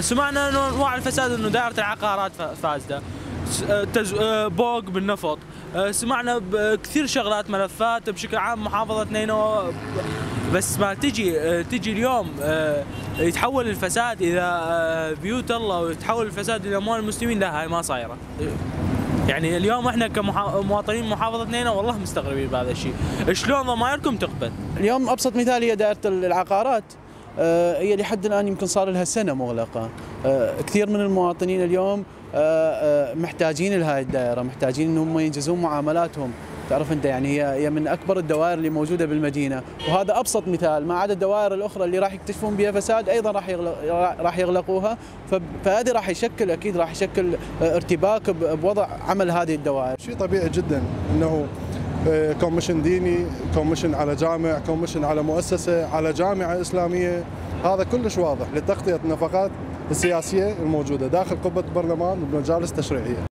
سمعنا إنه انواع الفساد إنه دائرة العقارات فاسدة. س- تز... بوق بالنفط. سمعنا بكثير شغلات ملفات بشكل عام محافظة نينوى بس ما تجي تجي اليوم يتحول الفساد إلى بيوت الله ويتحول الفساد إلى أموال المسلمين. لا هاي ما صايرة. يعني اليوم إحنا كمواطنين محافظة نينوى والله مستغربين بهذا الشيء. شلون ضمائركم تقبل؟ اليوم أبسط مثال هي دائرة العقارات. آه، هي لحد الآن يمكن صار لها سنة مغلقة. آه، كثير من المواطنين اليوم آه، آه، محتاجين لهاي الدائرة محتاجين إنهم ينجزون معاملاتهم. تعرف أنت يعني هي من أكبر الدوائر اللي موجودة بالمدينة. وهذا أبسط مثال ما عدا الدوائر الأخرى اللي راح يكتشفون بها فساد أيضا راح راح يغلقوها. فهذا راح يشكل أكيد راح يشكل آه، ارتباك بوضع عمل هذه الدوائر. شيء طبيعي جدا إنه آه، commission ديني commission على جامع commission على مؤسسة على جامعة إسلامية. هذا كلش واضح لتغطية النفقات السياسية الموجودة داخل قبة البرلمان وبمجالس تشريعية.